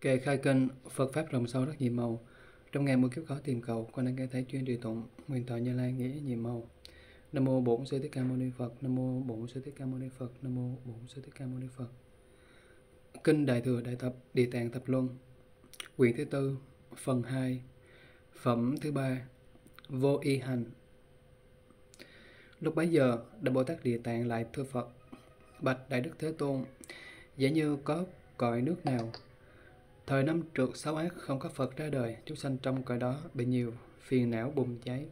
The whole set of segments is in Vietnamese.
Kệ khai kênh Phật Pháp rộng sâu rất nhiều màu. Trong ngày muôn kiếp khó tìm cầu, con đang nghe thấy chuyên trì tụng, nguyện thọ Như Lai nghĩa nhiều màu. Nam mô Bổn Sư Thích Ca Mâu Ni Phật. Nam mô Bổn Sư Thích Ca Mâu Ni Phật. Nam mô Bổn Sư Thích Ca Mâu Ni Phật. Kinh Đại thừa Đại tập Địa tạng tập luân. Quyển thứ tư, phần 2. Phẩm thứ ba. Vô y hành. Lúc bấy giờ, Đại Bồ Tát Địa Tạng lại thưa Phật: Bạch Đại Đức Thế Tôn, giả như có cõi nước nào Thời năm trượt sáu ác không có Phật ra đời, chúng sanh trong cõi đó bị nhiều phiền não bùng cháy,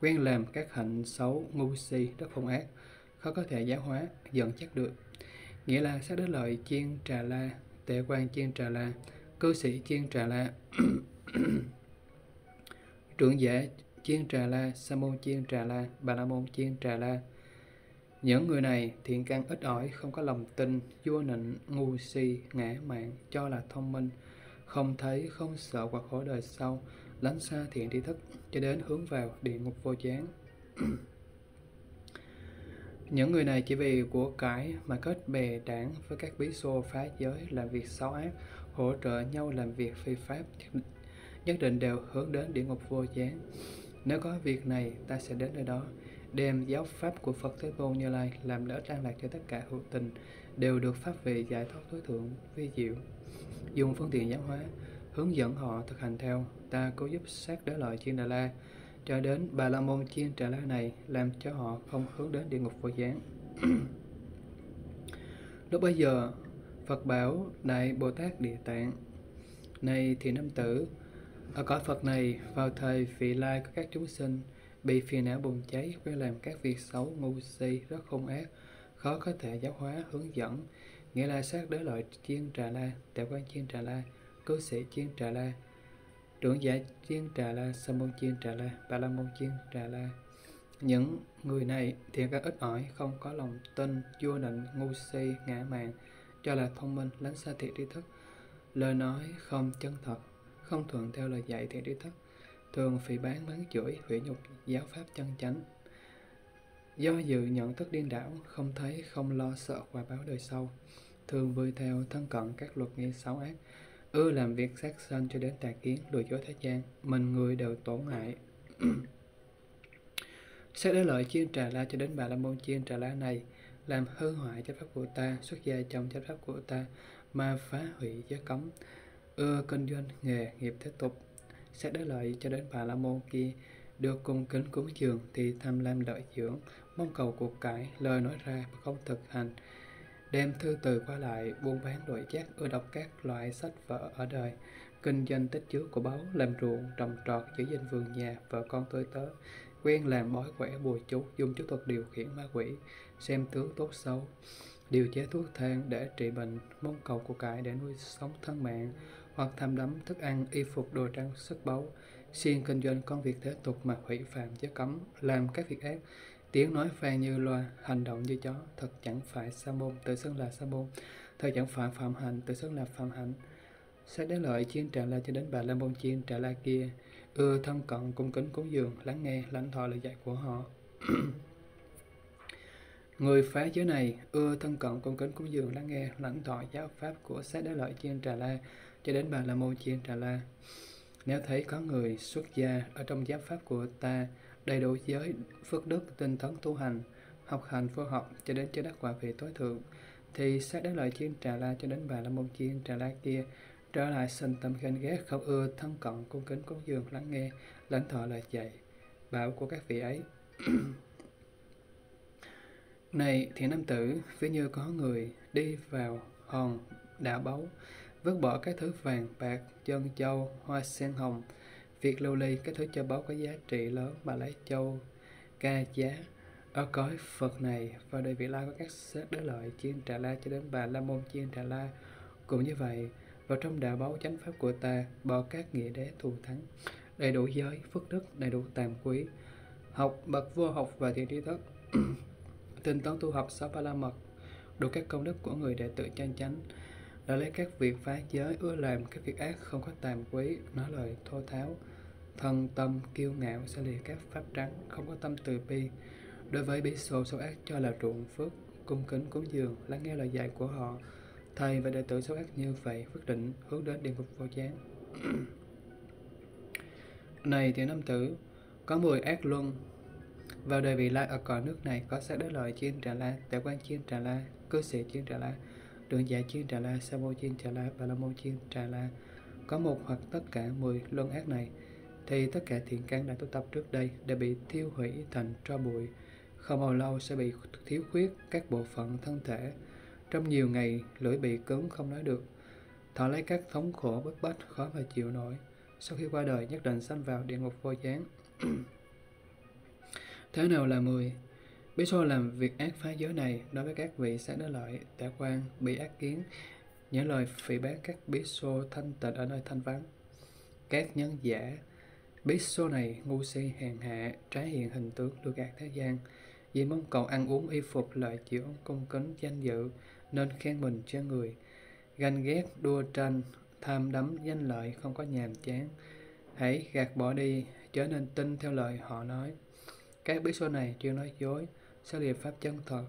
quen làm các hạnh xấu, ngu si, rất phong ác, khó có thể giáo hóa, dẫn chắc được. Nghĩa là sát đế lợi chiên trà la, tệ quan chiên trà la, cư sĩ chiên trà la, trưởng giả chiên trà la, sa môn chiên trà la, bà la môn chiên trà la. Những người này thiện căn ít ỏi, không có lòng tin, vua nịnh, ngu si, ngã mạn, cho là thông minh, không thấy, không sợ hoặc khổ đời sau, lánh xa thiện tri thức, cho đến hướng vào địa ngục vô chán. Những người này chỉ vì của cải mà kết bè đảng với các bí xô phá giới làm việc xấu ác, hỗ trợ nhau làm việc phi pháp, nhất định đều hướng đến địa ngục vô chán. Nếu có việc này, ta sẽ đến nơi đó, đem giáo pháp của Phật Thế Tôn Như Lai làm đỡ trang lạc cho tất cả hữu tình, đều được pháp vị giải thoát tối thượng vi diệu dùng phương tiện giáo hóa, hướng dẫn họ thực hành theo ta cố giúp sát đỡ lợi chiên đà la. Cho đến bà la môn chiên trà la này làm cho họ không hướng đến địa ngục vô gián. Lúc bấy giờ, phật bảo đại bồ tát địa tạng, này thì nam tử, ở cõi phật này, vào thời vị lai có các chúng sinh, bị phiền não bùng cháy quen làm các việc xấu, ngu si, rất không ác, khó có thể giáo hóa, hướng dẫn nghĩa là sát đối loại chiên trà la tiểu quan chiên trà la cư sĩ chiên trà la trưởng giả chiên trà la sa môn chiên trà la ba la môn chiên trà la những người này thiện các ít ỏi, không có lòng tin, vua nịnh ngu si, ngã mạn, cho là thông minh, lánh xa thiện tri thức. Lời nói không chân thật, không thuận theo lời dạy thiện tri thức. Thường phỉ bán bán chửi, hủy nhục giáo pháp chân chánh do dự nhận thức điên đảo, không thấy, không lo, sợ quả báo đời sau. Thường vui theo, thân cận các luật nghi xấu ác. Ưa làm việc sát sanh cho đến tà kiến, lừa dối thế gian. Mình người đều tổn hại. Xét để lợi chiên trà la cho đến bà la môn chiên trà la này, làm hư hoại chánh pháp của ta, xuất gia trong chánh pháp của ta mà phá hủy giới cấm. Ưa kinh doanh, nghề, nghiệp thế tục. Xét để lợi cho đến bà la môn kia, được cung kính cúng dường thì tham lam lợi dưỡng mong cầu cuộc cải, lời nói ra mà không thực hành. Đem thư từ qua lại, buôn bán đổi giác ưa đọc các loại sách vở ở đời. Kinh doanh tích chứa của báu, làm ruộng, trồng trọt giữ gìn vườn nhà, vợ con tôi tớ. Quen làm bói quẻ bùa chú dùng chú thuật điều khiển ma quỷ. Xem tướng tốt xấu, điều chế thuốc thang để trị bệnh. Mong cầu của cải để nuôi sống thân mạng. Hoặc tham đắm thức ăn, y phục, đồ trang sức báu. Xuyên kinh doanh con việc thế tục mà hủy phạm giới cấm. Làm các việc ác tiếng nói phan như loa, hành động như chó, thật chẳng phải sa môn, tự xưng là sa môn. Thật chẳng phải phạm hạnh, tự xưng là phạm hạnh. Sẽ đến lợi chiên trà la cho đến bà la môn chiên trà la kia, ưa thân cận, cung kính cúng dường, lắng nghe, lãnh thọ lời dạy của họ. Người phá giới này, ưa thân cận, cung kính cúng dường, lắng nghe, lãnh thọ giáo pháp của sẽ đế lợi chiên trà la cho đến bà la môn chiên trà la. Nếu thấy có người xuất gia ở trong giáo pháp của ta đầy đủ giới phước đức, tinh tấn tu hành, học hành phước học cho đến cho đắc quả vị tối thượng, thì xét đến lời chiên trà la cho đến bà la môn chiên trà la kia, trở lại sinh tâm ghen ghét, không ưa, thân cận, cung kính, cúng dường, lắng nghe, lãnh thọ lời dạy, bảo của các vị ấy. Này thiện nam tử, ví như có người đi vào hòn đảo báu, vứt bỏ các thứ vàng bạc, chân châu, hoa sen hồng việc lưu ly các thứ châu báu có giá trị lớn mà lấy châu ca giá. Ở cõi Phật này và đời vị lai có các sát đế lợi, chiên trà la cho đến bà la môn chiên trà la. Cũng như vậy và trong đạo báu chánh pháp của ta bỏ các nghĩa đế thù thắng, đầy đủ giới, phước đức, đầy đủ tàm quý. Học bậc vô học và thiện tri thức, tinh tấn tu học sáu ba la mật, đủ các công đức của người đệ tử chân chánh, đã lấy các việc phá giới, ưa làm các việc ác không có tàm quý, nói lời thô tháo thân tâm kiêu ngạo sẽ lìa các pháp trắng, không có tâm từ bi. Đối với bí số số ác cho là ruộng phước, cung kính cúng dường, lắng nghe lời dạy của họ, thầy và đệ tử số ác như vậy quyết định hướng đến địa ngục vô gián. Này tiểu nam tử, có mười ác luân. Vào đời vị lai ở cõi nước này có xác đế lợi chiên trà la tể quan chiên trà la, cư sĩ chiên trà la, đường giải chiên trà la, sa môn chiên trà la và la môn chiên trà la. Có một hoặc tất cả mười luân ác này thì tất cả thiện căn đã tu tập trước đây đã bị tiêu hủy thành tro bụi. Không bao lâu sẽ bị thiếu khuyết các bộ phận thân thể. Trong nhiều ngày lưỡi bị cứng không nói được. Thọ lấy các thống khổ bức bách khó mà chịu nổi. Sau khi qua đời nhất định sanh vào địa ngục vô gián. Thế nào là mười? Bí số làm việc ác phá giới này đối với các vị sáng đế lợi, tả quan, bị ác kiến, những lời phỉ bán các bí xô thanh tịnh ở nơi thanh vắng. Các nhân giả, bí số này ngu si hèn hạ, trái hiện hình tướng lừa gạt thế gian, vì mong cầu ăn uống y phục lợi chịu cung kính danh dự nên khen mình cho người. Ganh ghét đua tranh tham đắm danh lợi không có nhàm chán. Hãy gạt bỏ đi trở nên tin theo lời họ nói. Các bí số này chuyên nói dối xa lìa pháp chân thật.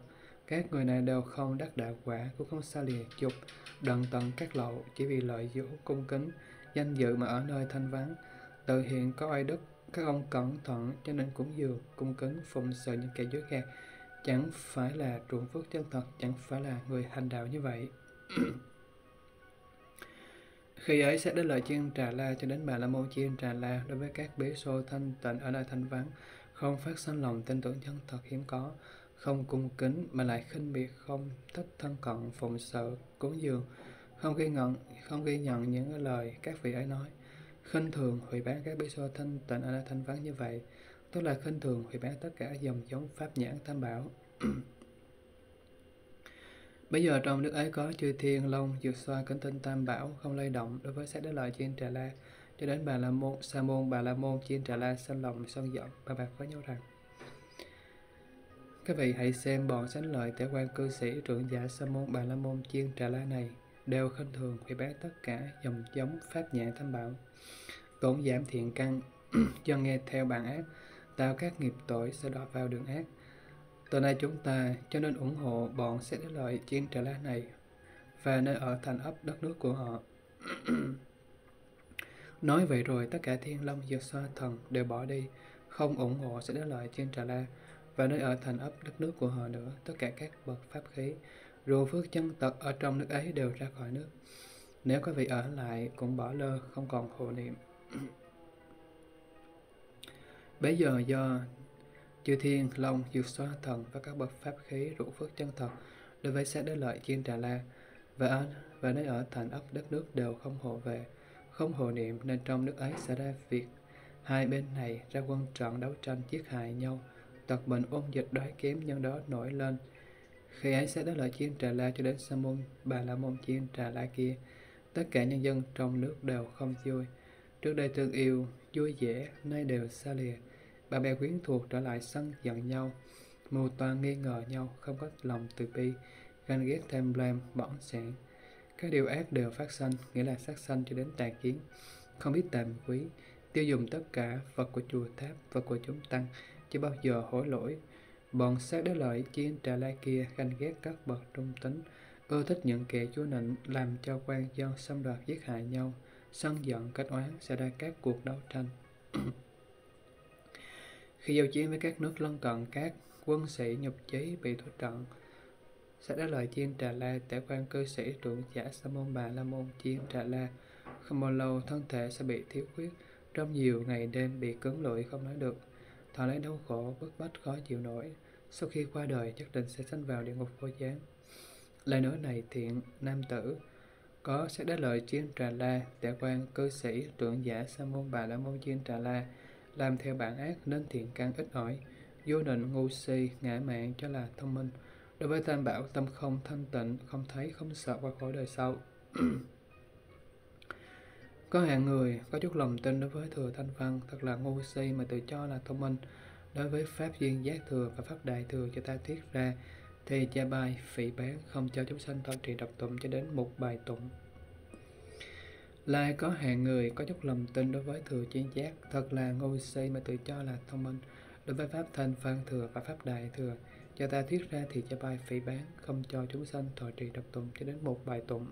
Các người này đều không đắc đạo quả cũng không xa lìa dục. Đần tận các lậu chỉ vì lợi dũ cung kính danh dự mà ở nơi thanh vắng tự hiện có oai đức, các ông cẩn thận, cho nên cũng dường, cung kính, phụng sự những kẻ dối gạt chẳng phải là trụ phước chân thật, chẳng phải là người hành đạo như vậy. Khi ấy sẽ đến lời chiên trà la cho đến bà la môn chiên trà la đối với các bế xô thanh tịnh ở nơi thanh vắng. Không phát sinh lòng tin tưởng chân thật hiếm có, không cung kính mà lại khinh biệt không thích thân cận, phụng sự, cúng dường. Không ghi nhận, không ghi nhận những lời các vị ấy nói khinh thường hủy bán các bí so thanh tịnh ở nơi thanh vắng như vậy, tức là khinh thường hủy bán tất cả dòng giống pháp nhãn tam bảo. Bây giờ trong nước ấy có chư thiên, long, dược, xoa, kính tinh tam bảo không lay động đối với xét đế lợi chiên trà la. Cho đến bà la môn, sa môn, bà la môn, chiên trà la sanh lòng sân giận bà bạc với nhau rằng. Các vị hãy xem bọn sánh lợi tế quan cư sĩ, trưởng giả sa môn, bà la môn, chiên trà la này đều khinh thường hủy bán tất cả dòng giống pháp nhãn thanh bảo. Tổn giảm thiện căn do nghe theo bản ác, tạo các nghiệp tội sẽ đọa vào đường ác. Từ nay chúng ta, cho nên ủng hộ bọn sẽ đến lợi trên trà la này và nơi ở thành ấp đất nước của họ. Nói vậy rồi tất cả thiên long dược xoa thần đều bỏ đi, không ủng hộ sẽ đến lợi trên trà la và nơi ở thành ấp đất nước của họ nữa. Tất cả các bậc pháp khí rồi phước chân tật ở trong nước ấy đều ra khỏi nước. Nếu có vị ở lại cũng bỏ lơ không còn hộ niệm. Bây giờ do chư thiên, long, dược xóa thần và các bậc pháp khí rủ phước chân thật đối với sẽ đế lợi chiên trà la và ở, và nơi ở thành ấp đất nước đều không hộ về, không hộ niệm nên trong nước ấy xảy ra việc. Hai bên này ra quân trận đấu tranh giết hại nhau, tật bệnh ôn dịch đói kém nhân đó nổi lên. Khi ấy sẽ đó là chiến trà la cho đến sa môn bà la môn chiến trà la kia, tất cả nhân dân trong nước đều không vui. Trước đây thương yêu, vui vẻ, nay đều xa lìa bà bè quyến thuộc trở lại sân giận nhau, mù toàn nghi ngờ nhau, không có lòng từ bi, ganh ghét thêm lam, bỏng sẻn. Các điều ác đều phát sanh, nghĩa là sát sanh cho đến tà kiến, không biết tạm quý, tiêu dùng tất cả vật của chùa tháp, vật của chúng tăng, chưa bao giờ hối lỗi. Bọn xác đế lợi chiến trà la kia ganh ghét các bậc trung tính, ưa thích những kẻ chúa nịnh làm cho quan dân xâm đoạt giết hại nhau, sân giận kết oán sẽ ra các cuộc đấu tranh. Khi giao chiến với các nước lân cận, các quân sĩ nhục chí bị thua trận, sẽ đã lời chiên trà la tể quan cư sĩ trưởng giả sa môn bà la môn chiên trà la. Không bao lâu thân thể sẽ bị thiếu khuyết trong nhiều ngày đêm bị cứng lưỡi không nói được. Thọ lấy đau khổ bức bách khó chịu nổi sau khi qua đời chắc định sẽ sanh vào địa ngục vô gián. Lời nói này thiện nam tử, có sẽ đá lợi chiên trà la tể quan, cư sĩ trưởng giả, sa môn bà la môn chiên trà la, làm theo bản ác nên thiện căn ít ỏi. Vô định, ngu si, ngã mạng cho là thông minh. Đối với tam bảo, tâm không thanh tịnh, không thấy, không sợ qua khỏi đời sau. Có hạng người, có chút lòng tin đối với thừa thanh văn, thật là ngu si mà tự cho là thông minh đối với pháp duyên giác thừa và pháp đại thừa cho ta thuyết ra thì cha bài phỉ bán không cho chúng sanh thọ trì độc tụng cho đến một bài tụng. Lại có hạng người, có chút lòng tin đối với thừa chuyên giác, thật là ngu si mà tự cho là thông minh. Đối với pháp thanh văn thừa và pháp đại thừa, cho ta thuyết ra thì cha bài phỉ bán không cho chúng sanh thọ trì độc tụng cho đến một bài tụng.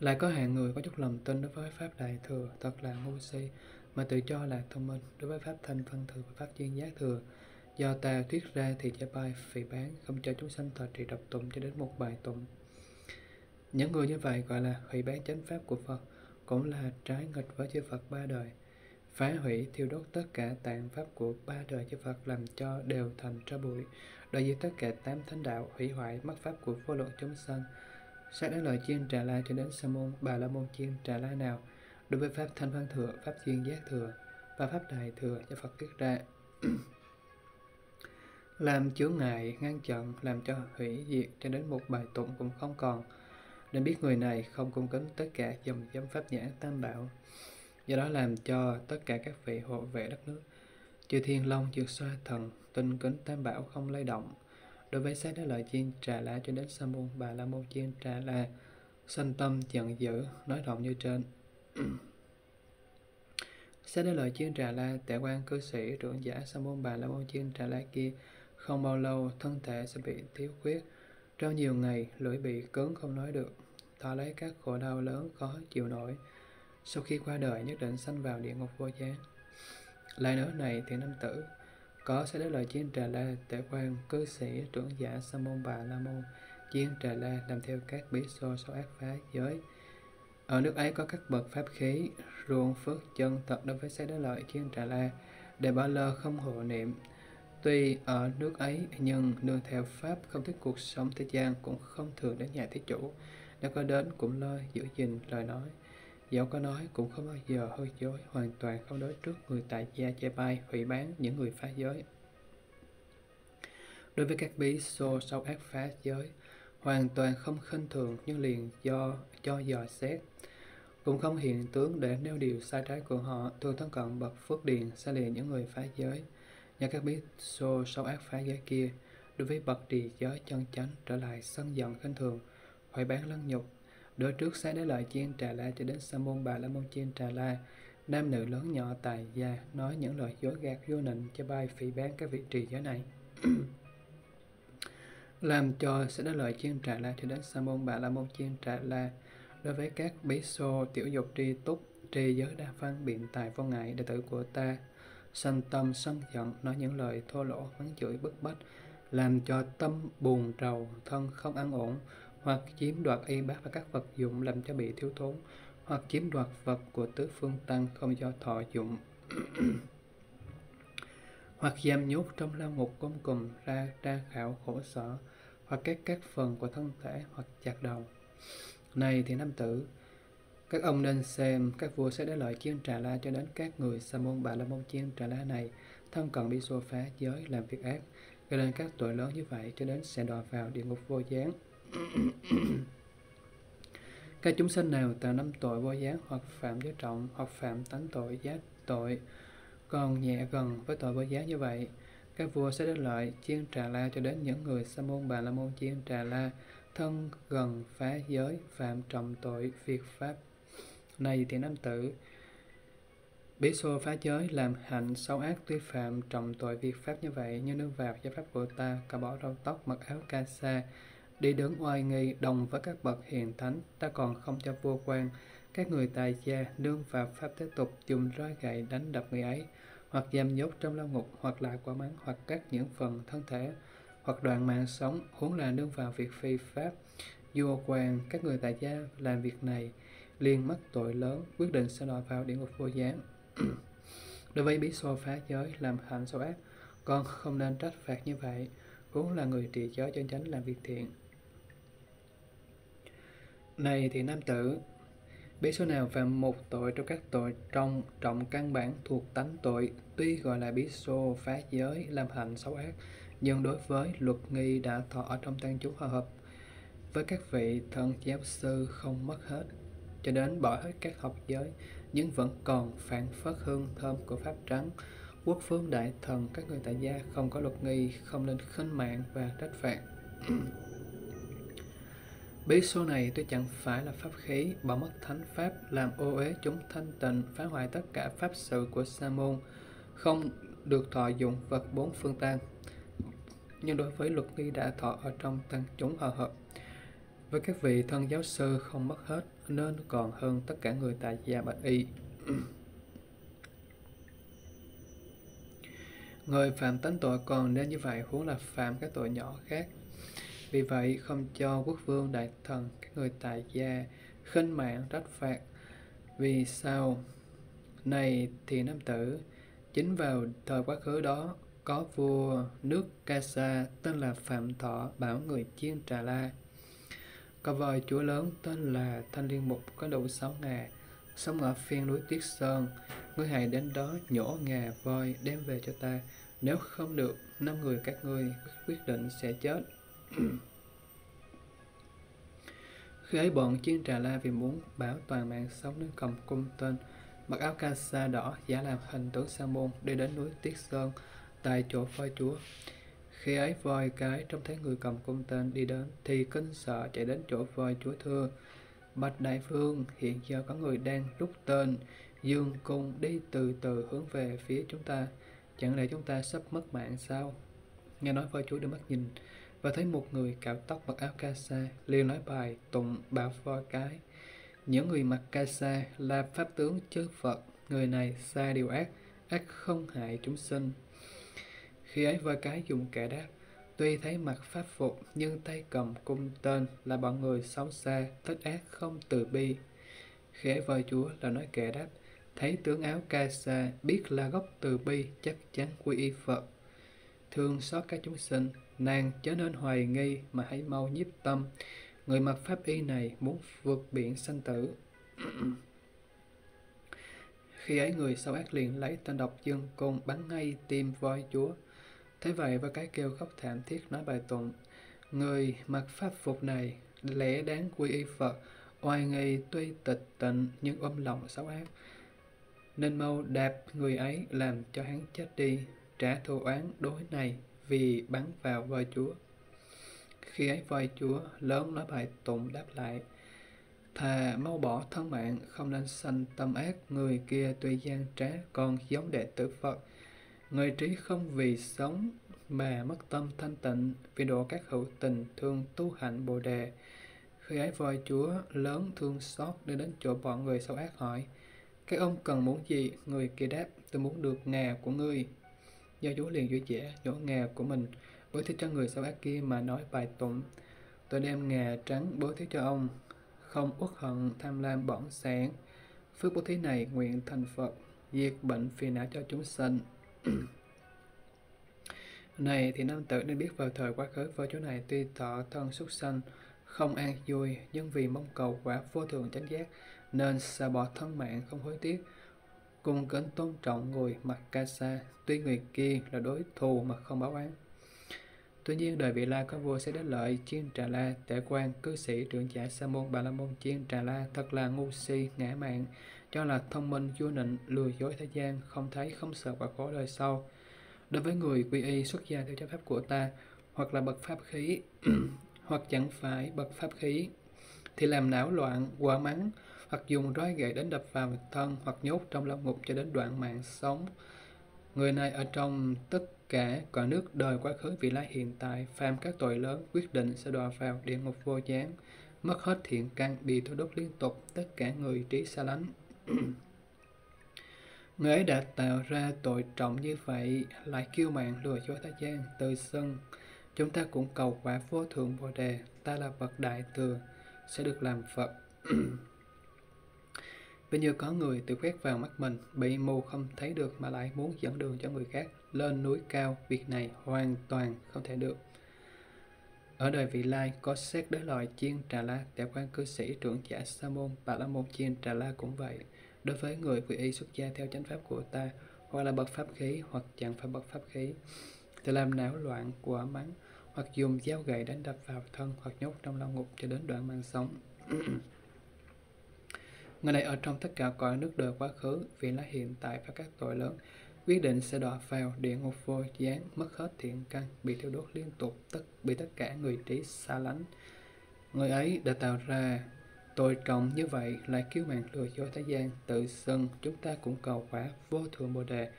Lại có hạng người, có chút lòng tin đối với pháp đại thừa, thật là ngu si mà tự cho là thông minh đối với pháp thanh phân thừa và pháp duyên giác thừa. Do ta thuyết ra thì cha bài phỉ bán, không cho chúng sanh thọ trì độc tụng cho đến một bài tụng. Những người như vậy gọi là hủy bán chánh pháp của Phật, cũng là trái nghịch với chư Phật ba đời. Phá hủy, thiêu đốt tất cả tạng pháp của ba đời chư Phật làm cho đều thành tro bụi. Đối với tất cả tám thánh đạo, hủy hoại mất pháp của vô lượng chúng sanh. Sẽ đến lời chiên trà la cho đến sa môn, bà la môn chiên trà la nào đối với pháp thanh văn thừa, pháp duyên giác thừa và pháp đại thừa cho Phật tiết ra. Làm chướng ngại, ngăn chặn, làm cho hủy diệt cho đến một bài tụng cũng không còn. Nên biết người này không cung kính tất cả dòng giống pháp nhãn tam bảo. Do đó làm cho tất cả các vị hộ vệ đất nước, chư thiên long, chư xoa thần tinh kính tam bảo không lay động. Đối với sát đế lợi chiên, trà la cho đến sa môn, bà la môn chiên, trà la, sanh tâm, giận dữ, nói rộng như trên sát đến lời chiên trà la tệ quan, cư sĩ, trưởng giả, sa môn bà la môn chiên trà la kia. Không bao lâu, thân thể sẽ bị thiếu khuyết. Trong nhiều ngày, lưỡi bị cứng không nói được. Thọ lấy các khổ đau lớn khó chịu nổi. Sau khi qua đời, nhất định sanh vào địa ngục vô giá lại nữa này thì nam tử, có sẽ đến lời chiến trà la tể quan, cư sĩ, trưởng giả, sa môn bà la môn, chiến trà la làm theo các bí xô sau ác phá giới ở nước ấy có các bậc pháp khí ruộng phước chân thật đối với xe đến lợi chiến trà la để bỏ lơ không hộ niệm. Tuy ở nước ấy nhưng nương theo pháp không thích cuộc sống thế gian cũng không thường đến nhà thế chủ. Nếu có đến cũng lo giữ gìn lời nói. Dẫu có nói cũng không bao giờ hơi dối, hoàn toàn không đối trước người tại gia chê bai, hủy bán những người phá giới. Đối với các bí xô sâu ác phá giới, hoàn toàn không khinh thường nhưng liền do cho dò xét. Cũng không hiện tướng để nêu điều sai trái của họ thường thân cận bậc phước điền xa lìa những người phá giới. Nhờ các biết xô sâu ác phá giới kia đối với bậc trì giới chân chánh trở lại sân giận khinh thường hoài bán lăng nhục. Đối trước sáng đế lợi chiên trà la cho đến sa môn bà la môn chiên trà la, nam nữ lớn nhỏ tài gia nói những lời dối gạt vô nịnh cho bay phỉ bán các vị trì giới này. làm cho sẽ đã lợi chiên trả la cho đến sa môn bà la môn chiên trả la đối với các bí xô tiểu dục tri túc trì giới đa văn biện tài vô ngại đệ tử của ta sanh tâm sân giận nói những lời thô lỗ mắng chửi bức bách làm cho tâm buồn rầu thân không an ổn hoặc chiếm đoạt y bát và các vật dụng làm cho bị thiếu thốn, hoặc chiếm đoạt vật của tứ phương tăng không do thọ dụng, hoặc giam nhốt trong lao ngục công cùng ra tra khảo khổ sở, hoặc các các phần của thân thể hoặc chặt đầu. Này thì nam tử, các ông nên xem các vua sẽ để lợi chiên trà la cho đến các người sa môn bà la môn chiên trà la này thân cận bị xô phá giới làm việc ác gây nên các tội lớn như vậy cho đến sẽ đọa vào địa ngục vô gián các chúng sinh nào tạo năm tội vô gián hoặc phạm giới trọng hoặc phạm tánh tội giá tội còn nhẹ gần với tội vô giá như vậy các vua sẽ đến lợi chiên trà la cho đến những người sa môn bà la môn chiên trà la, thân gần phá giới, phạm trọng tội việc pháp. Này thì nam tử Bí xô phá giới làm hạnh xấu ác tuy phạm trọng tội việc pháp như vậy, nhưng nương vào giáo pháp của ta cả bỏ râu tóc, mặc áo ca sa, đi đứng oai nghi, đồng với các bậc hiền thánh. Ta còn không cho vua quan, các người tài gia nương vào pháp thế tục dùng roi gậy đánh đập người ấy hoặc giam nhốt trong lao ngục hoặc lại quả mắng hoặc các những phần thân thể hoặc đoạn mạng sống huống là nương vào việc phi pháp. Vua quan các người tại gia làm việc này liền mắc tội lớn quyết định sẽ đòi vào địa ngục vô gián. Đối với bí xô phá giới làm hạnh xấu ác con không nên trách phạt như vậy huống là người trì giới chân chánh làm việc thiện. Này thì nam tử, biết số nào phạm một tội trong các tội trong trọng căn bản thuộc tánh tội, tuy gọi là bí xô phá giới làm hạnh xấu ác, nhưng đối với luật nghi đã thọ ở trong tăng chú hòa hợp với các vị thân giáo sư không mất hết cho đến bỏ hết các học giới nhưng vẫn còn phản phất hương thơm của pháp trắng. Quốc phương đại thần các người tại gia không có luật nghi không nên khinh mạng và trách phạt. Bí số này tuy chẳng phải là pháp khí, bỏ mất thánh pháp, làm ô uế chúng thanh tịnh, phá hoại tất cả pháp sự của Sa môn, không được thọ dụng vật bốn phương tan nhưng đối với luật nghi đã thọ ở trong tăng chúng hòa hợp với các vị thân giáo sư không mất hết nên còn hơn tất cả người tại gia bạch y. Người phạm tánh tội còn nên như vậy huống là phạm các tội nhỏ khác vì vậy không cho quốc vương đại thần các người tại gia khinh mạng trách phạt vì sao này thì nam tử chính vào thời quá khứ đó có vua nước Kasa tên là Phạm Thọ bảo người chiên Trà La. Có voi chúa lớn tên là Thanh Liên Mục có đủ sáu ngà, sống ở phiên núi Tiết Sơn. Ngươi hãy đến đó nhổ ngà voi đem về cho ta. Nếu không được, năm người các ngươi quyết định sẽ chết. Khi ấy bọn chiến Trà La vì muốn bảo toàn mạng sống nên cầm cung tên mặc áo ca sa đỏ giả làm hình tướng sa môn đi đến núi Tiết Sơn tại chỗ voi chúa. Khi ấy voi cái trông thấy người cầm cung tên đi đến thì kinh sợ chạy đến chỗ voi chúa thưa Bạch Đại Vương, hiện giờ có người đang rút tên Dương Cung đi từ từ hướng về phía chúng ta. Chẳng lẽ chúng ta sắp mất mạng sao? Nghe nói voi chúa đưa mắt nhìn và thấy một người cạo tóc mặc áo ca sa liền nói bài tụng bảo voi cái. Những người mặc ca sa là pháp tướng chư Phật, người này xa điều ác, ác không hại chúng sinh. Khi ấy voi cái dùng kẻ đáp, tuy thấy mặt pháp phục nhưng tay cầm cung tên là bọn người xấu xa, tất ác không từ bi. Khi ấy voi chúa là nói kẻ đáp, thấy tướng áo ca sa biết là gốc từ bi chắc chắn quy y Phật. Thương xót các chúng sinh, nàng chớ nên hoài nghi mà hãy mau nhiếp tâm. Người mặc pháp y này muốn vượt biển sanh tử. Khi ấy người sau ác liền lấy tên độc dương côn bắn ngay tim voi chúa. Thế vậy với cái kêu khóc thảm thiết nói bài tụng. Người mặc pháp phục này lẽ đáng quy y Phật, oai nghi tuy tịch tịnh nhưng ôm lòng xấu ác. Nên mau đạp người ấy làm cho hắn chết đi, trả thù oán đối này vì bắn vào voi chúa. Khi ấy voi chúa lớn nói bài tụng đáp lại, Thà mau bỏ thân mạng, không nên sanh tâm ác, người kia tuy gian trá, còn giống đệ tử Phật. Người trí không vì sống mà mất tâm thanh tịnh, vì độ các hữu tình thương tu hạnh bồ đề. Khi ấy voi chúa lớn thương xót đi đến chỗ bọn người sâu ác hỏi, các ông cần muốn gì? Người kia đáp, tôi muốn được ngà của ngươi. Do chúa liền vui vẻ, nhổ ngà của mình, bố thí cho người xấu ác kia mà nói bài tụng. Tôi đem ngà trắng bố thí cho ông, không uất hận tham lam bỏng sáng. Phước bố thí này nguyện thành Phật, diệt bệnh phiền não cho chúng sinh. này thì nam tử nên biết vào thời quá khứ với chỗ này tuy thọ thân xuất sanh không an vui nhưng vì mong cầu quả vô thường chánh giác nên xả bỏ thân mạng không hối tiếc cung kính tôn trọng người mặc ca sa. Tuy người kia là đối thù mà không báo án. Tuy nhiên, đời vị La có vua sẽ đến lợi chiên trà la, tể quan, cư sĩ, trưởng giả sa môn, bà la môn chiên trà la, thật là ngu si, ngã mạng, cho là thông minh, vua nịnh, lừa dối thế gian, không thấy, không sợ quả khổ đời sau. Đối với người quy y xuất gia theo giáo pháp của ta, hoặc là bậc pháp khí, hoặc chẳng phải bậc pháp khí, thì làm não loạn, quả mắng, hoặc dùng roi gậy đến đập vào thân, hoặc nhốt trong lao ngục cho đến đoạn mạng sống. Người này ở trong tất cả cõi nước đời quá khứ vị lai hiện tại phạm các tội lớn quyết định sẽ đọa vào địa ngục vô gián mất hết thiện căn bị thu đốt liên tục tất cả người trí xa lánh người ấy đã tạo ra tội trọng như vậy lại kiêu mạng lừa dối thế gian từ sân chúng ta cũng cầu quả vô thượng bồ đề ta là bậc đại thừa sẽ được làm phật Bây giờ có người tự khoét vào mắt mình, bị mù không thấy được mà lại muốn dẫn đường cho người khác lên núi cao, việc này hoàn toàn không thể được. Ở đời vị lai có xét đối loại chiên trà la, đại quan cư sĩ trưởng giả sa môn, bà la môn chiên trà la cũng vậy. Đối với người quy y xuất gia theo chánh pháp của ta, hoặc là bậc pháp khí, hoặc chẳng phải bậc pháp khí, thì làm não loạn, quả mắng, hoặc dùng dao gậy đánh đập vào thân, hoặc nhốt trong lao ngục cho đến đoạn mạng sống. Người này ở trong tất cả cõi nước đời quá khứ, vì là hiện tại và các tội lớn, quyết định sẽ đọa vào địa ngục vô gián, mất hết thiện căn, bị thiêu đốt liên tục, tất bị tất cả người trí xa lánh. Người ấy đã tạo ra tội trọng như vậy lại kiêu mạng lừa dối thế gian, tự xưng chúng ta cũng cầu quả vô thượng bồ đề.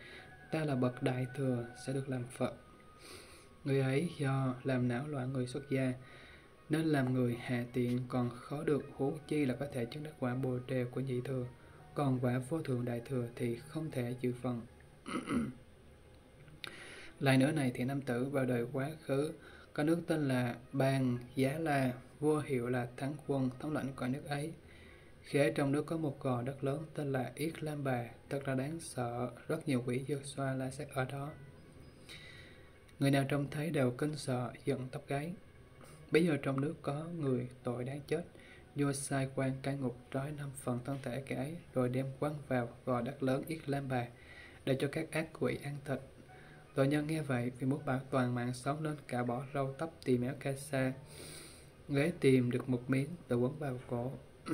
ta là bậc đại thừa sẽ được làm Phật. Người ấy do làm não loạn người xuất gia, nên làm người hạ tiện còn khó được huống chi là có thể chứng đắc quả bồ đề của nhị thừa, còn quả vô thượng đại thừa thì không thể dự phần. Lại nữa này thì nam tử vào đời quá khứ có nước tên là Bàn Giá La, vua hiệu là Thắng Quân, thống lãnh cõi nước ấy. Khi ấy trong nước có một gò đất lớn tên là Yết Lam Bà, thật là đáng sợ, rất nhiều quỷ dơ xoa la sát ở đó. Người nào trông thấy đều kinh sợ, giận tóc gáy. Bây giờ trong nước có người tội đáng chết, vua sai quan cai ngục trói năm phần thân thể kẻ ấy, rồi đem quăng vào gò đất lớn Yết Lam Bà, để cho các ác quỷ ăn thịt Tội nhân nghe vậy vì muốn bảo toàn mạng sống nên cả bỏ râu tóc tìm áo ca sa. Ghế tìm được một miếng tự quấn vào cổ.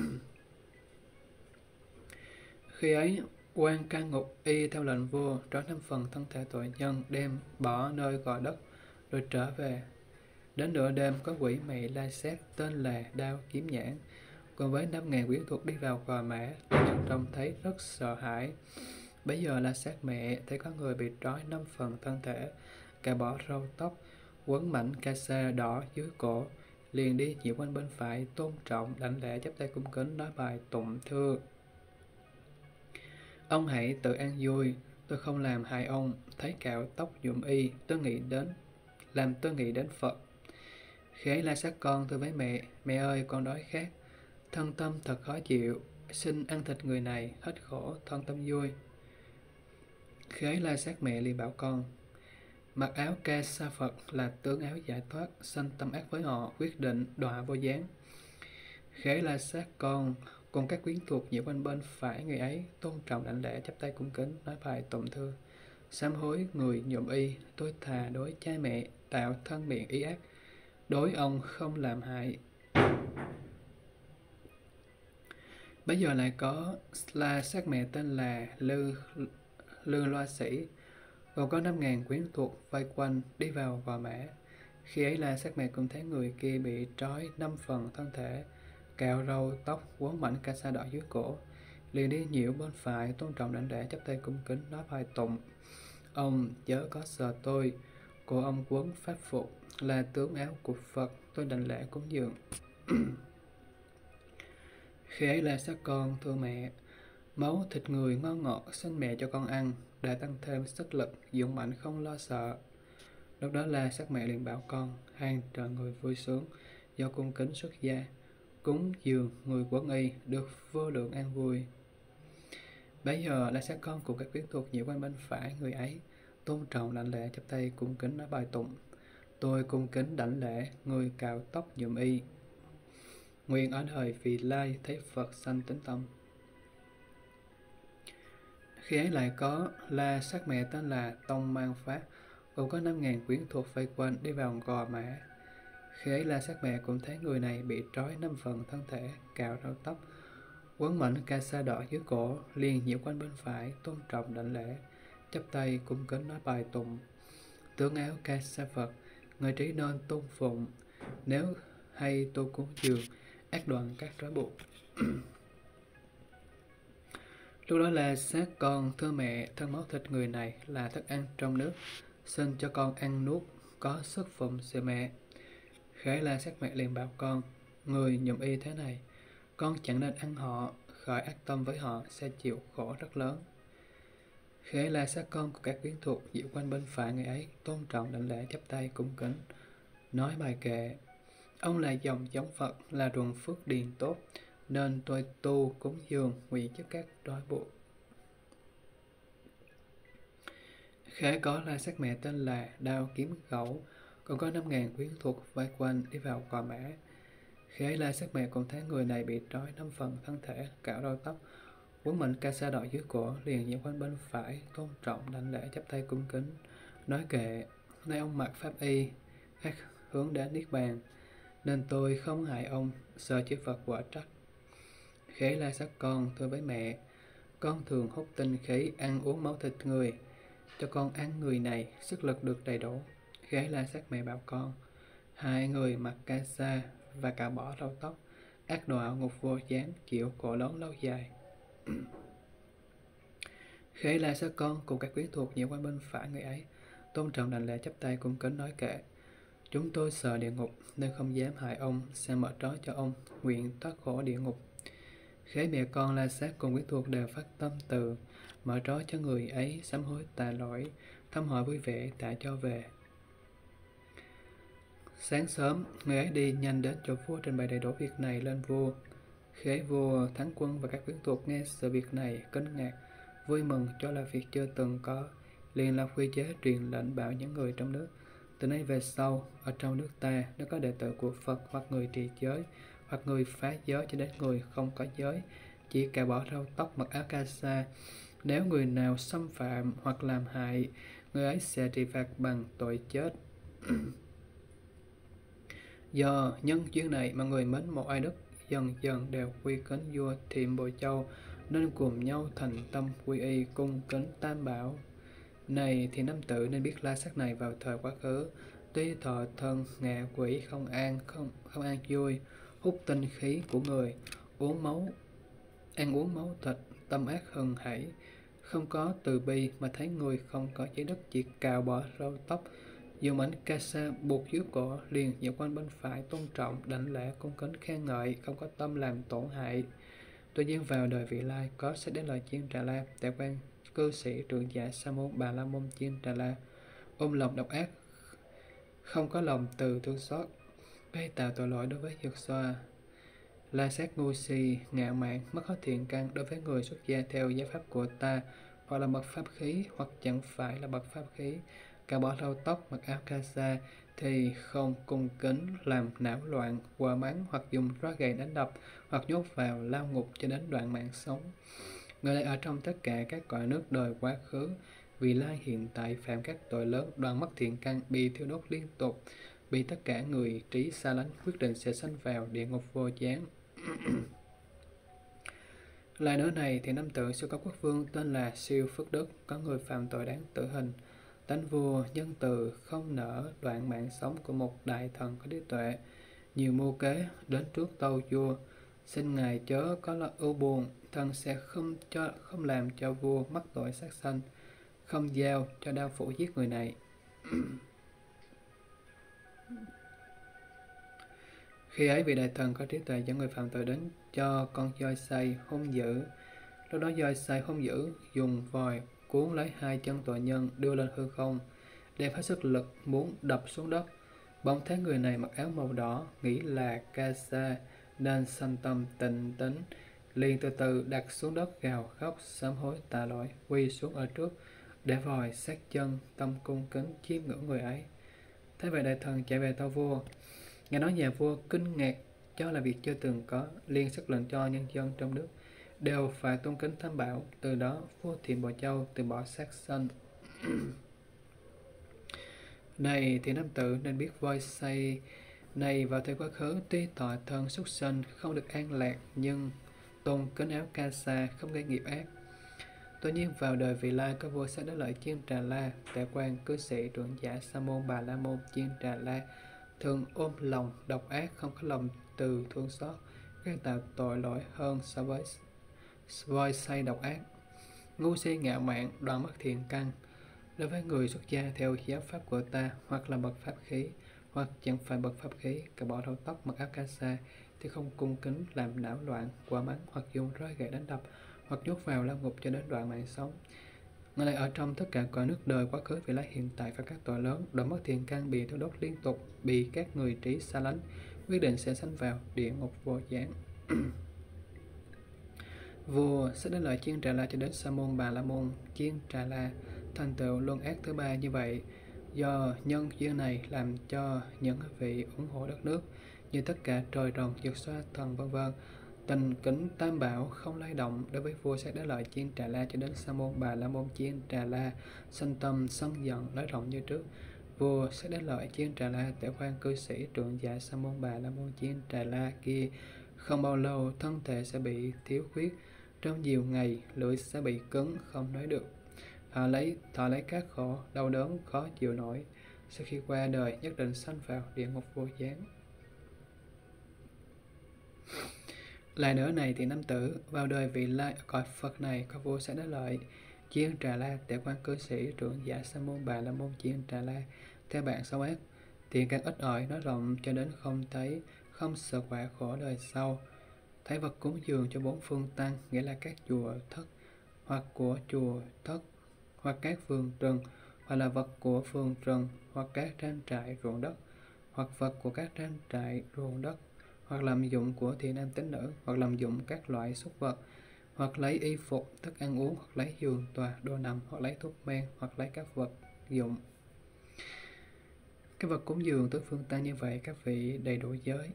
Khi ấy, quan ca ngục y theo lệnh vua trói năm phần thân thể tội nhân đem bỏ nơi gò đất rồi trở về. Đến nửa đêm có quỷ mị la xét tên là Đao Kiếm Nhãn cùng với năm ngàn quyến thuộc đi vào cò mã trông thấy rất sợ hãi Bây giờ là sát mẹ, thấy có người bị trói năm phần thân thể, cả bỏ râu tóc, quấn mảnh ca xe đỏ dưới cổ, liền đi chỉ quanh bên phải, tôn trọng, đảnh lễ chắp tay cung kính nói bài tụng thưa. Ông hãy tự an vui, tôi không làm hại ông, thấy cạo tóc nhuộm y, tôi nghĩ đến, làm tôi nghĩ đến Phật khế la sát con tôi với mẹ, mẹ ơi con đói khát, thân tâm thật khó chịu, xin ăn thịt người này, hết khổ, thân tâm vui. khế la sát mẹ liền bảo con, mặc áo ca sa Phật là tướng áo giải thoát, sanh tâm ác với họ, quyết định đọa vô gián. khế la sát con, cùng các quyến thuộc nhiễu quanh bên phải người ấy, tôn trọng đảnh lễ chắp tay cung kính, nói bài tụng thư. Sám hối người nhộm y, tôi thà đối cha mẹ, tạo thân miệng ý ác, đối ông không làm hại. Bây giờ lại có la sát mẹ tên là Lư Lư loa sĩ, gồm có năm ngàn quyến thuộc vây quanh đi vào gò mã. Khi ấy là sát mẹ cũng thấy người kia bị trói năm phần thân thể, cạo râu, tóc, quấn mảnh ca sa đỏ dưới cổ. Liền đi nhiễu bên phải, tôn trọng đảnh lễ chắp tay cung kính nói bài tụng. Ông chớ có sợ tôi, của ông quấn pháp phục là tướng áo của Phật, tôi đành lễ cúng dường. Khi ấy là sát con, thưa mẹ, Máu thịt người ngon ngọt xin mẹ cho con ăn, đã tăng thêm sức lực, dũng mạnh không lo sợ. Lúc đó là sắc mẹ liền bảo con, hàng trời người vui sướng, do cung kính xuất gia, cúng dường người quấn y, được vô lượng an vui. Bây giờ là sát con cùng các quyến thuộc nhiều quanh bên phải người ấy, tôn trọng đảnh lễ chắp tay cung kính nói bài tụng. Tôi cung kính đảnh lễ, người cạo tóc nhuộm y. Nguyện ở đời vì lai thấy Phật sanh tính tâm. Khi ấy lại có La sắc mẹ tên là Tông Mang Phát, gồm có năm ngàn quyến thuộc vây quanh đi vào gò mã. Khi ấy La sắc mẹ cũng thấy người này bị trói năm phần thân thể, cạo râu tóc, quấn mảnh ca sa đỏ dưới cổ, liền nhiễu quanh bên phải, tôn trọng đảnh lễ, chắp tay cung kính nói bài tụng. Tướng áo ca sa Phật, người trí nên tôn phụng, nếu hay tôi cúng dường, ác đoạn các trói buộc. Lúc đó là xác con thưa mẹ, thân máu thịt người này là thức ăn trong nước, xin cho con ăn nuốt, có sức phụng sự mẹ. Khải là xác mẹ liền bảo con, người nhầm y thế này, con chẳng nên ăn họ, khởi ác tâm với họ sẽ chịu khổ rất lớn. Khế là xác con của các quyến thuộc dịu quanh bên phải người ấy, tôn trọng đảnh lễ chắp tay cung kính. Nói bài kệ, ông là dòng giống Phật, là ruộng phước điền tốt, nên tôi tu cúng dường nguyện cho các đói buộc. Khế có là sắc mẹ tên là Đao Kiếm Gẩu, còn có năm ngàn quyến thuộc vây quanh đi vào cò mã. Khế là sắc mẹ cũng thấy người này bị trói năm phần thân thể, cạo râu tóc, quấn mệnh ca sa đội dưới cổ, liền nhiễm quanh bên phải, tôn trọng đảnh lễ chắp tay cung kính, nói kệ, nay ông mặc pháp y, khác hướng đến niết bàn, nên tôi không hại ông, sợ chư Phật quả trách. Khế la sắc con thưa với mẹ, con thường hút tinh khí ăn uống máu thịt người, cho con ăn người này sức lực được đầy đủ. Khế la sắc mẹ bảo con, hai người mặc ca sa và cả bỏ râu tóc, ác đọa ngục vô gián chịu cổ lớn lâu dài. Khế la sát con cùng các quý thuộc nhiều quan bên phải người ấy, tôn trọng đành lễ chấp tay cung kính nói kệ. Chúng tôi sợ địa ngục nên không dám hại ông, sẽ mở trói cho ông, nguyện thoát khổ địa ngục. Khế mẹ con la sát cùng quý thuộc đều phát tâm từ, mở trói cho người ấy sám hối tà lỗi, thăm hỏi vui vẻ tạ cho về. Sáng sớm, người ấy đi nhanh đến chỗ vua trình bày đầy đủ việc này lên vua. Khế vua, thắng quân và các quyến thuộc nghe sự việc này kinh ngạc, vui mừng cho là việc chưa từng có, liền lập quy chế truyền lệnh bảo những người trong nước. Từ nay về sau, ở trong nước ta, nếu có đệ tử của Phật hoặc người trì giới, hoặc người phá giới cho đến người không có giới, chỉ cạo bỏ râu tóc mặc áo ca sa. Nếu người nào xâm phạm hoặc làm hại, người ấy sẽ trị phạt bằng tội chết. Do nhân duyên này mà người mến một ai đức dần dần đều quy kính vua Thiệm Bội Châu nên cùng nhau thành tâm quy y cung kính tam bảo. Này thì nam tử nên biết la sắc này vào thời quá khứ, tuy thọ thân ngạ quỷ không an không không an vui, hút tinh khí của người, uống máu, ăn uống máu thịt, tâm ác hừng hãy, không có từ bi mà thấy người không có trái đất chỉ cào bỏ râu tóc, dùng ảnh ca sa buộc dưới cổ liền dạo quanh bên phải tôn trọng, đảnh lễ, cung kính, khen ngợi, không có tâm làm tổn hại. Tuy nhiên vào đời vị lai, có sẽ đến lời chiên trà la. Tại quan, cư sĩ, trưởng giả sa môn bà la môn chiên trà la. Ôm lòng độc ác, không có lòng từ thương xót gây tạo tội lỗi đối với dược xoa. La sát ngu si ngạo mạn, mất hết thiện căn đối với người xuất gia theo giáo pháp của ta, hoặc là bậc pháp khí, hoặc chẳng phải là bậc pháp khí cả bỏ râu tóc mặc áo ca sa thì không cung kính làm não loạn quả mắng hoặc dùng roi gậy đánh đập hoặc nhốt vào lao ngục cho đến đoạn mạng sống. Người này ở trong tất cả các cõi nước đời quá khứ, vì lai hiện tại phạm các tội lớn, đoàn mất thiện căn, bị thiêu đốt liên tục, bị tất cả người trí xa lánh quyết định sẽ sanh vào địa ngục vô gián. Lại nữa này, thì năm tử siêu có quốc vương tên là siêu phước đức, có người phạm tội đáng tử hình. Tánh vua nhân từ không nỡ đoạn mạng sống của một đại thần có trí tuệ, nhiều mưu kế đến trước tâu vua, xin ngài chớ có lo ưu buồn, thần sẽ không cho không làm cho vua mắc tội sát sanh, không giao cho đao phủ giết người này. Khi ấy vị đại thần có trí tuệ dẫn người phạm tội đến cho con voi say hung dữ. Lúc đó voi say hung dữ dùng vòi cuốn lấy hai chân tòa nhân đưa lên hư không, đem hết sức lực muốn đập xuống đất. Bỗng thấy người này mặc áo màu đỏ, nghĩ là Kasa, nên sanh tâm tịnh tính, liền từ từ đặt xuống đất gào khóc, sám hối tạ lỗi, quy xuống ở trước, để vòi sát chân, tâm cung kính chiêm ngưỡng người ấy. Thế vậy đại thần chạy về tao vua, nghe nói nhà vua kinh ngạc cho là việc chưa từng có, liền sắc lệnh cho nhân dân trong nước đều phải tôn kính thánh bảo. Từ đó vua thiện bò châu từ bỏ sát sanh. Này thì nam tử nên biết voi say này vào thời quá khứ tuy tội thân xuất sinh không được an lạc nhưng tôn kính áo ca sa không gây nghiệp ác. Tuy nhiên vào đời vị lai có vua sẽ đã lợi chiên trà la, tại quan cư sĩ trưởng giả sa môn bà la môn chiên trà la, thường ôm lòng độc ác không có lòng từ thương xót, gây tạo tội lỗi hơn so với voi say độc ác. Ngu si ngạo mạn đoạn mất thiện căn. Đối với người xuất gia theo giáo pháp của ta hoặc là bậc pháp khí hoặc chẳng phải bậc pháp khí cả bỏ đầu tóc mặc áo ca sa thì không cung kính làm đảo loạn quả mắng hoặc dùng roi gậy đánh đập hoặc nhốt vào lao ngục cho đến đoạn mạng sống. Ngay lại ở trong tất cả cõi nước đời quá khứ vì lá hiện tại và các tội lớn, đoạn mất thiện căn bị thiêu đốt liên tục, bị các người trí xa lánh, quyết định sẽ sanh vào địa ngục vô gián. Vua sẽ đến lợi chiến trà la cho đến sa môn bà la môn chiến trà la. Thành tựu luân ác thứ ba như vậy do nhân duyên này làm cho những vị ủng hộ đất nước như tất cả trời rồng dược xoa thần, vân vân. Tình kính tam bảo không lay động đối với vua sẽ đến lợi chiên trà la cho đến sa môn bà la môn chiên trà la. Sanh tâm sân giận nói rộng như trước. Vua sẽ đến lợi chiên trà la, tiểu quan cư sĩ trưởng giả sa môn bà la môn chiên trà la kia, không bao lâu thân thể sẽ bị thiếu khuyết trong nhiều ngày, lưỡi sẽ bị cứng, không nói được. Thọ lấy, thọ lấy các khổ, đau đớn, khó chịu nổi. Sau khi qua đời, nhất định sanh vào địa ngục vô gián. Lại nữa này thì nam tử, vào đời vị lai cõi Phật này có vô sẽ đã lợi. chiên trà la tể quan cư sĩ trưởng giả sa môn bà la môn chiên trà la theo bạn xấu ác tiền càng ít ỏi nói rộng cho đến không thấy không sợ quả khổ đời sau thái vật cúng dường cho bốn phương tăng, nghĩa là các chùa thất hoặc của chùa thất hoặc các vườn rừng hoặc là vật của vườn rừng hoặc các trang trại ruộng đất, hoặc vật của các trang trại ruộng đất, hoặc làm dụng của thiện nam tín nữ, hoặc làm dụng các loại súc vật, hoặc lấy y phục, thức ăn uống, hoặc lấy giường, tòa, đồ nằm, hoặc lấy thuốc men, hoặc lấy các vật dụng. Cái vật cúng dường tứ phương tăng như vậy, các vị đầy đủ giới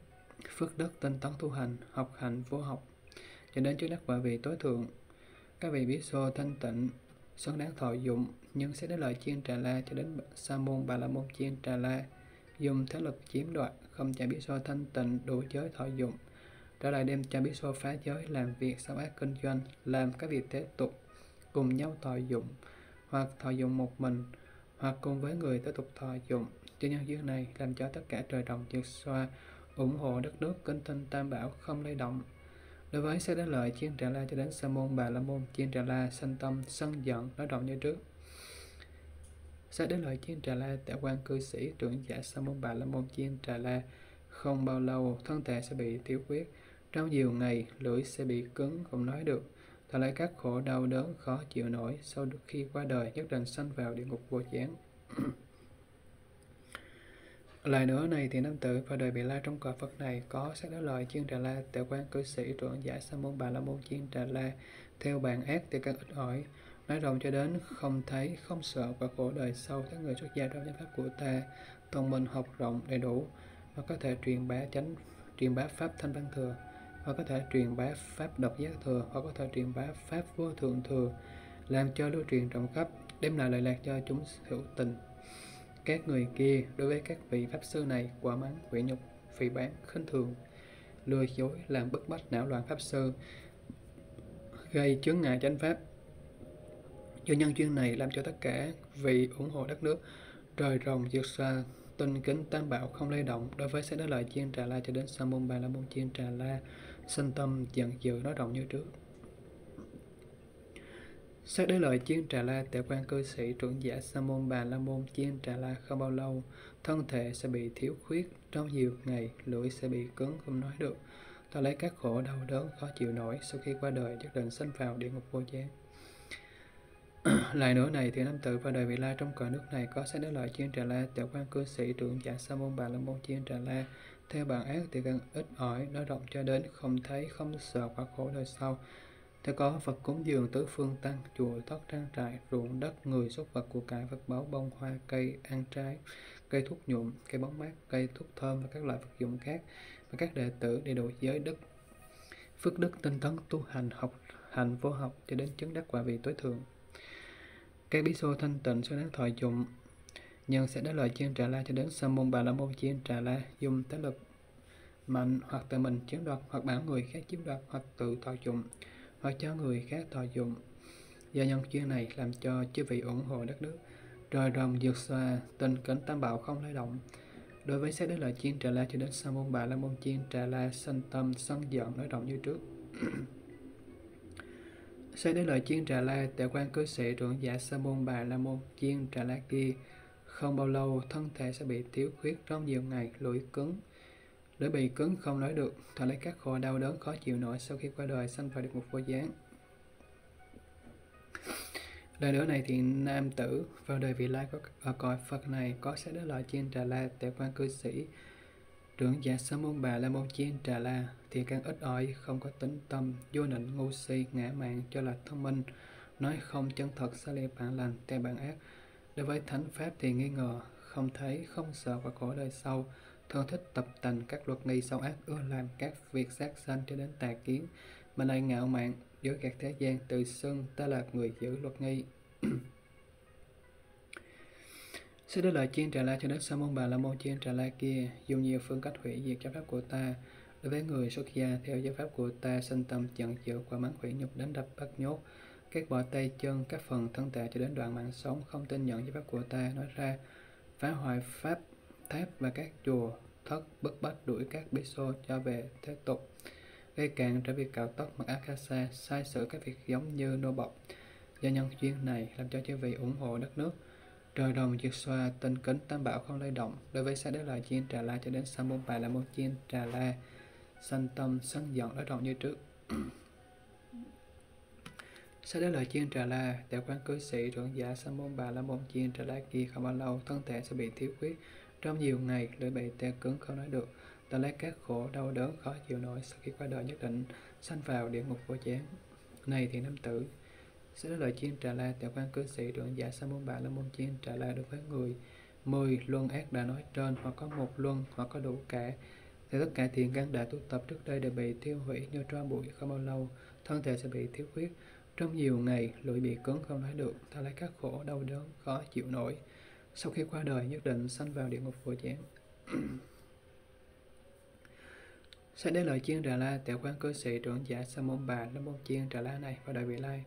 phước đức tinh tấn tu hành, học hành vô học. Cho đến trước đắc quả vị tối thượng, các vị biết xô thanh tịnh xứng đáng thọ dụng, nhưng sẽ đến lời chiên trà la, cho đến sa môn bà la môn chiên trà la, dùng thế lực chiếm đoạt, không cha biết so thanh tịnh đủ giới thọ dụng. Trở lại đem cha biết so phá giới, làm việc sau ác kinh doanh, làm các việc thế tục, cùng nhau thọ dụng, hoặc thọ dụng một mình, hoặc cùng với người tiếp tục thọ dụng. Cho nhân duyên này làm cho tất cả trời đồng diệt xoa ủng hộ đất nước kinh tinh tam bảo, không lay động. Đối với xe đến lợi chiên trà la cho đến sa môn, bà la môn chiên trà la, sanh tâm, sân giận, nói động như trước. Sẽ đến lợi chiên trà la tại quan, cư sĩ, trưởng giả, sa môn, bà la môn chiên trà la, không bao lâu, thân thể sẽ bị tiểu huyết. Trong nhiều ngày, lưỡi sẽ bị cứng, không nói được. Thật lại các khổ đau đớn khó chịu nổi, sau khi qua đời, nhất định sanh vào địa ngục vô chán Lại nữa này thì nam tử và đời bị la trong cõi Phật này có sắc đó lời chiên trà la tệ quan cư sĩ trưởng giả sa môn bà la môn chiên trà la. Theo bàn ác thì các ít ỏi. Nói rộng cho đến không thấy, không sợ và khổ đời sau các người xuất gia trong giáo pháp của ta. Thông minh học rộng đầy đủ và có thể truyền bá chánh, truyền bá pháp thanh văn thừa và có thể truyền bá pháp độc giác thừa hoặc có thể truyền bá pháp vô thượng thừa, làm cho lưu truyền rộng khắp, đem lại lợi lạc cho chúng hữu tình các người kia đối với các vị pháp sư này quả mắng quỷ nhục, phỉ bán khinh thường, lừa dối, làm bức bách não loạn pháp sư, gây chướng ngại chánh pháp. Do nhân duyên này làm cho tất cả vị ủng hộ đất nước trời rồng diệt xa tinh kính tam bảo không lay động, đối với sẽ đó lời chiên trà la cho đến sa môn bà la môn chiên trà la, sinh tâm giận dữ nói động như trước. Xét đến lời chiên trà la tệ quan cư sĩ trưởng giả sa môn bà la môn chiên trà la không bao lâu, thân thể sẽ bị thiếu khuyết trong nhiều ngày, lưỡi sẽ bị cứng không nói được. Ta lấy các khổ đau đớn khó chịu nổi sau khi qua đời nhất định sanh vào địa ngục vô gián. Lại nữa này thì nam tử và đời vị la trong cõi nước này có sẽ đến lời chiên trà la tiểu quan cư sĩ trưởng giả sa môn bà la môn chiên trà la theo bản ác thì càng ít ỏi nói rộng cho đến không thấy không sợ quả khổ đời sau Thế có Phật cúng dường tứ phương tăng, chùa thất trang trại, ruộng đất, người xuất vật của cải vật báo bông hoa, cây, ăn trái, cây thuốc nhuộm, cây bóng mát, cây thuốc thơm và các loại vật dụng khác và các đệ tử để độ giới đức. Phước đức tinh tấn tu hành học hành vô học cho đến chứng đắc quả vị tối thượng. Các bí xô thanh tịnh sẽ đáng thọ dụng nhân sẽ đến lời chiên trà la cho đến sa môn bà la môn chiên trà la dùng thế lực mạnh hoặc tự mình chiếm đoạt hoặc bảo người khác chiếm đoạt hoặc tự thọ dụng hoặc cho người khác thọ dụng. Do nhân chuyên này làm cho chư vị ủng hộ đất nước, rồi rồng dược xòa, tình kính tam bảo không lay động. Đối với xét đến lợi chiên trà la cho đến sa môn bà la môn chiên trà la sanh tâm sân giận nói động như trước. xét đến lợi chiên trà la tệ quan cư sĩ trưởng giả sa môn bà la môn chiên trà la kia không bao lâu thân thể sẽ bị thiếu khuyết trong nhiều ngày lũi cứng lưỡi bị cứng, không nói được. Thọ lấy các khổ đau đớn, khó chịu nổi sau khi qua đời, sanh vào được một vô gián lời nữa này thì nam tử. Vào đời vị lai có ở cõi phật này có sẽ đến loại chiên trà la tại quan cư sĩ, trưởng giả sa môn bà la môn chiên trà la. Thì càng ít ỏi, không có tính tâm, vô nịnh, ngu si, ngã mạn cho là thông minh. Nói không chân thật, xa lìa bạn lành, tè bạn ác. Đối với thánh pháp thì nghi ngờ, không thấy, không sợ và khổ đời sau thường thích tập tành các luật nghi sâu ác, ưa làm các việc sát sanh cho đến tà kiến. Mà lại ngạo mạn giữa các thế gian tự xưng ta là người giữ luật nghi. Sư đó lời chiên trà la cho đến sa môn bà la môn chiên trà la kia, dùng nhiều phương cách hủy diệt giáo pháp của ta. Đối với người xuất gia theo giáo pháp của ta, sinh tâm giận dữ qua mắng hủy nhục đánh đập bắt nhốt. Các bỏ tay chân, các phần thân thể cho đến đoạn mạng sống, không tin nhận giáo pháp của ta, nói ra phá hoại pháp tháp và các chùa thất bức bách đuổi các bí xô cho về thế tục gây càng trở việc cạo tóc mặc akasa sai sử các việc giống như nô bọc do nhân duyên này làm cho chư vị ủng hộ đất nước. Trời đồng diệt xoa tinh kính tam bảo không lay động. Đối với xã đế lợi chiên trà la cho đến sa môn bài là môn chiên trà la sanh tâm sân giận đối động như trước. Sau đó lời chiên trà la, đạo quan cư sĩ trưởng giả sa môn bà la môn chiên trà la kia không bao lâu, thân thể sẽ bị thiếu khuyết. Trong nhiều ngày, lưỡi bị tê cứng không nói được, ta lấy các khổ đau đớn khó chịu nổi sau khi qua đời nhất định, sanh vào địa ngục vô chán. Này thì nam tử, sẽ lời chiên trà la, tiểu quan cư sĩ trưởng giả dạ sa môn bà la môn chiên trà la đối với người mười luân ác đã nói trên hoặc có một luân hoặc có đủ cả thì tất cả thiện căn đã tu tập trước đây đều bị tiêu hủy như tro bụi không bao lâu thân thể sẽ bị thiếu khuyết trong nhiều ngày, lưỡi bị cứng không nói được, ta lấy các khổ đau đớn, khó chịu nổi. Sau khi qua đời, nhất định sanh vào địa ngục vô chán. Sẽ đến lời chiên Đà La, tiểu quan cư sĩ trưởng giả Sa môn bà là môn chiên Đà La này vào đại vị lai.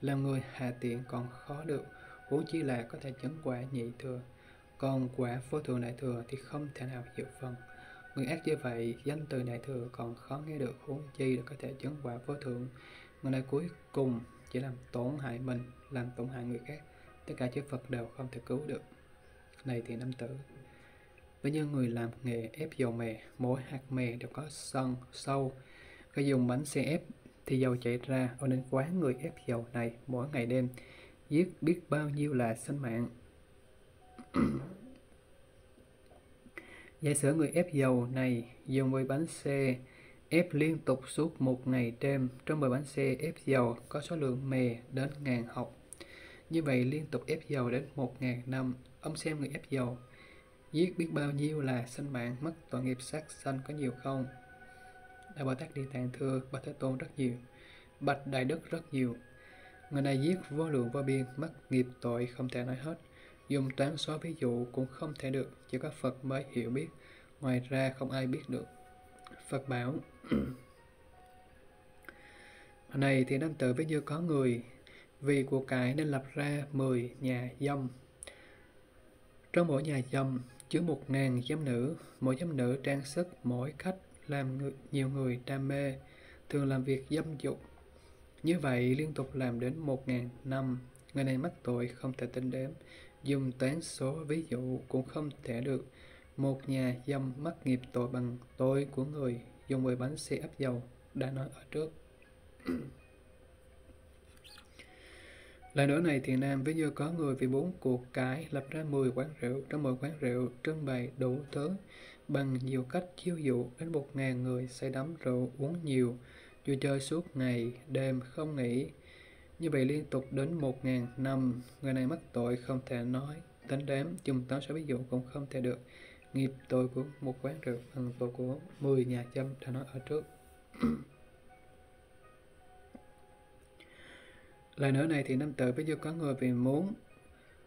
Làm người hạ tiện còn khó được, huống chi là có thể chứng quả nhị thừa. Còn quả vô thượng đại thừa thì không thể nào dự phần. Người ác như vậy, danh từ đại thừa còn khó nghe được, huống chi là có thể chứng quả vô thượng người này cuối cùng chỉ làm tổn hại mình làm tổn hại người khác tất cả chư Phật đều không thể cứu được này thì nam tử. Với những người làm nghề ép dầu mè mỗi hạt mè đều có sân, sâu. Khi dùng bánh xe ép thì dầu chảy ra ở nên quán người ép dầu này mỗi ngày đêm, giết biết bao nhiêu là sinh mạng. Giả sử người ép dầu này dùng 10 bánh xe ép liên tục suốt một ngày đêm. Trong 10 bánh xe ép dầu có số lượng mè đến ngàn học. Như vậy liên tục ép dầu đến một ngàn năm, ông xem người ép dầu. Giết biết bao nhiêu là sinh mạng mất tội nghiệp sát sanh có nhiều không? Đại Bồ Tát Địa Tạng thưa Bạch Thế Tôn rất nhiều, Bạch Đại Đức rất nhiều. Người này giết vô lượng vô biên, mất nghiệp tội không thể nói hết. Dùng toán số ví dụ cũng không thể được, chỉ có Phật mới hiểu biết, ngoài ra không ai biết được. Phật bảo này thì nam tử với như có người vì của cải nên lập ra 10 nhà dâm trong mỗi nhà dâm chứa một ngàn dâm nữ. Mỗi dâm nữ trang sức mỗi khách làm người, nhiều người đam mê thường làm việc dâm dục. Như vậy liên tục làm đến một ngàn năm người này mắc tội không thể tính đếm. Dùng toán số ví dụ cũng không thể được. Một nhà dâm mắc nghiệp tội bằng tội của người dùng 10 bánh xe ấp dầu đã nói ở trước. Lại nữa này thì Nam ví như có người vì bốn cuộc cãi lập ra 10 quán rượu, trong mỗi quán rượu trưng bày đủ thứ bằng nhiều cách chiêu dụ. Đến một ngàn người say đắm rượu uống nhiều, vui chơi suốt ngày, đêm không nghỉ. Như vậy liên tục đến một ngàn năm, người này mắc tội không thể nói, tính đếm, chúng ta số ví dụ cũng không thể được. Nghiệp tội của một quán rượu bằng tội của 10 nhà châm đã nói ở trước. Lời nữa này thì năm tự bây giờ có người vì muốn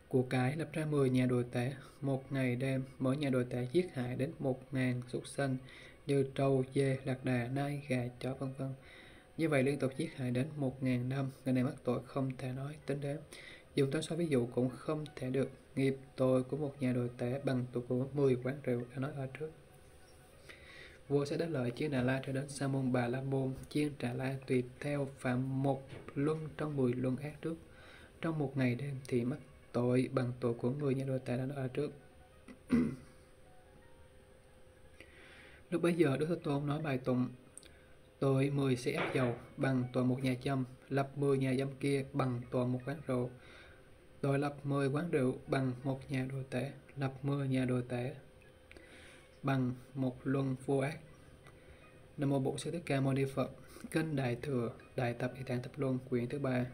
của cái lập ra 10 nhà đồ tể một ngày đêm mỗi nhà đồ tể giết hại đến một ngàn súc sinh như trâu, dê, lạc đà, nai, gà, chó vân vân. Như vậy liên tục giết hại đến một ngàn năm, người này mắc tội không thể nói tính đến. dù tôi so ví dụ cũng không thể được nghiệp tội của một nhà đồ tể bằng tội của 10 quán rượu đã nói ở trước. Vua sẽ đáp lợi chiên Đà La cho đến Sa môn Bà La môn, chiên Trà La tùy theo phạm một luân trong 10 luân ác trước. Trong một ngày đêm thì mắc tội bằng tội của người nhà đồ tể đã nói ở trước. Lúc bấy giờ Đức Thế Tôn nói bài tụng Tội 10 sẽ ép dầu bằng tội một nhà châm, lập 10 nhà dâm kia bằng tội một quán rượu, tội lập 10 quán rượu bằng một nhà đồ tể, lập 10 nhà đồ tể bằng một luân vô ác. Nam mô Bổn Sư Thích Ca Mâu Ni Phật. Kinh Đại thừa, Đại tập Địa Tạng Tập Luân, quyển thứ ba.